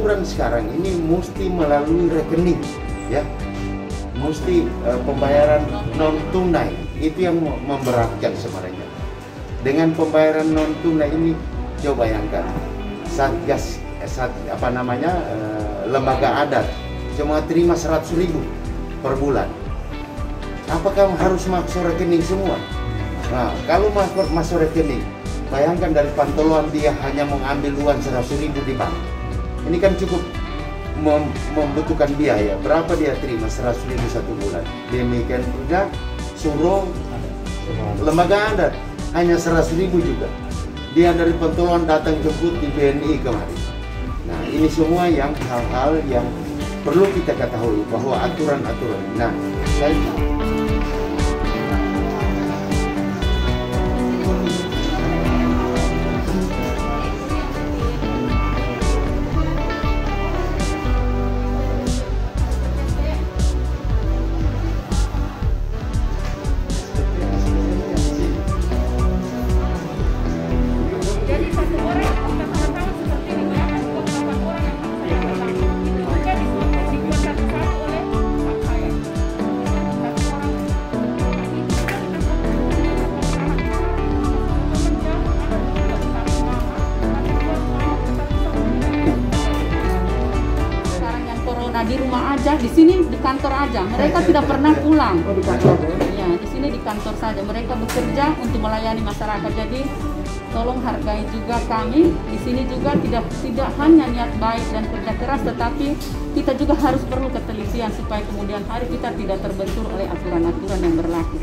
peraturan sekarang ini mesti melalui rekening ya. Mesti uh, pembayaran non tunai. Itu yang memberatkan sebenarnya. Dengan pembayaran non tunai ini coba bayangkan satgas eh, sat, apa namanya uh, lembaga adat cuma terima 100 ribu per bulan. Apakah harus masuk rekening semua? Nah kalau masuk masuk rekening bayangkan dari pantauan dia hanya mengambil uang 100 ribu di bank ini kan cukup mem membutuhkan biaya. Berapa dia terima? 100 ribu satu bulan. Demikian juga suruh lembaga adat hanya 100 ribu juga. Dia dari pentolan datang jemput di BNI kemarin. Nah ini semua yang hal-hal yang perlu kita ketahui bahwa aturan-aturan. Nah saya aja, di sini di kantor aja. Mereka tidak pernah pulang. Oh, di kantor ya? Ya, di sini di kantor saja. Mereka bekerja untuk melayani masyarakat. Jadi tolong hargai juga kami. Di sini juga tidak tidak hanya niat baik dan kerja keras, tetapi kita juga harus perlu ketelitian supaya kemudian hari kita tidak terbentur oleh aturan-aturan yang berlaku.